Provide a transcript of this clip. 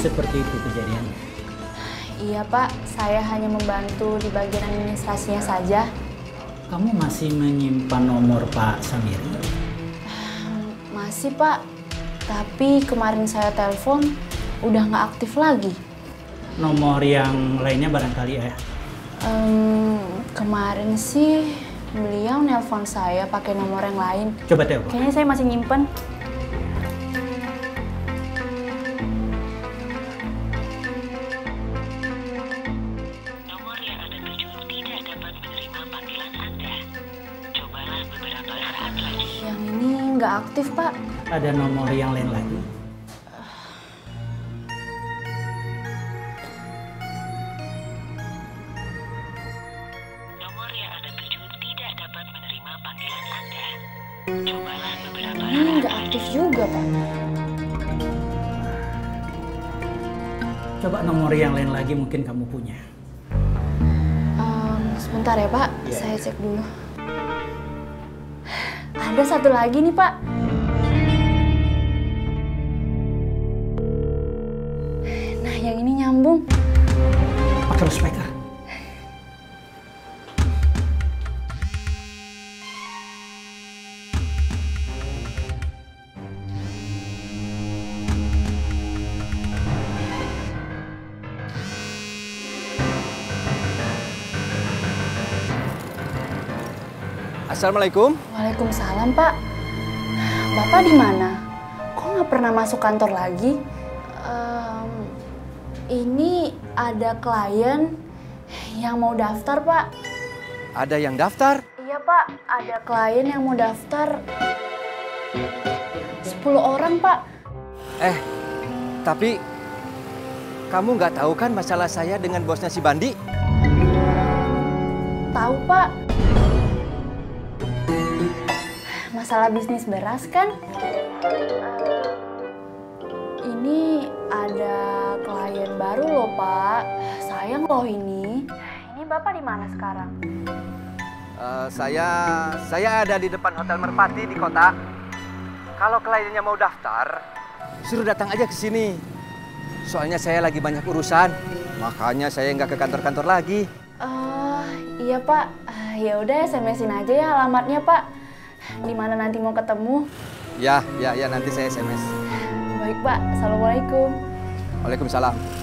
seperti itu kejadiannya? Iya Pak, saya hanya membantu di bagian administrasinya saja. Kamu masih menyimpan nomor Pak Samiri? Masih Pak, tapi kemarin saya telepon udah nggak aktif lagi. Nomor yang lainnya barangkali ya? Em, kemarin sih beliau nelpon saya pakai nomor yang lain. Coba telepon. Kayaknya saya masih nyimpen. Yang ini nggak aktif Pak. Ada nomor yang lain lagi? Nomor yang Anda tuju tidak dapat menerima panggilan Anda. Cobalah beberapa Ini nggak aktif juga Pak. Coba nomor yang lain lagi mungkin kamu punya. Sebentar ya Pak, saya cek dulu. Ada satu lagi nih Pak. Nah yang ini nyambung. Pakai speaker. Assalamualaikum. Waalaikumsalam Pak. Bapak di mana? Kok nggak pernah masuk kantor lagi? Em, ini ada klien yang mau daftar Pak. Ada yang daftar? Iya Pak, ada klien yang mau daftar 10 orang Pak. Eh, tapi kamu nggak tahu kan masalah saya dengan bosnya si Bandi? Tahu Pak. Masalah bisnis beras kan? Eh, ini ada klien baru loh Pak. Sayang loh ini. Ini Bapak di mana sekarang? Eh, saya saya ada di depan Hotel Merpati di kota. Kalau kliennya mau daftar, suruh datang aja ke sini. Soalnya saya lagi banyak urusan, makanya saya nggak ke kantor-kantor lagi. Eh, iya Pak. Eh, ya udah SMS-in aja ya alamatnya Pak. Di mana nanti mau ketemu? Ya, ya, ya nanti saya SMS. Baik Pak. Assalamualaikum. Waalaikumsalam.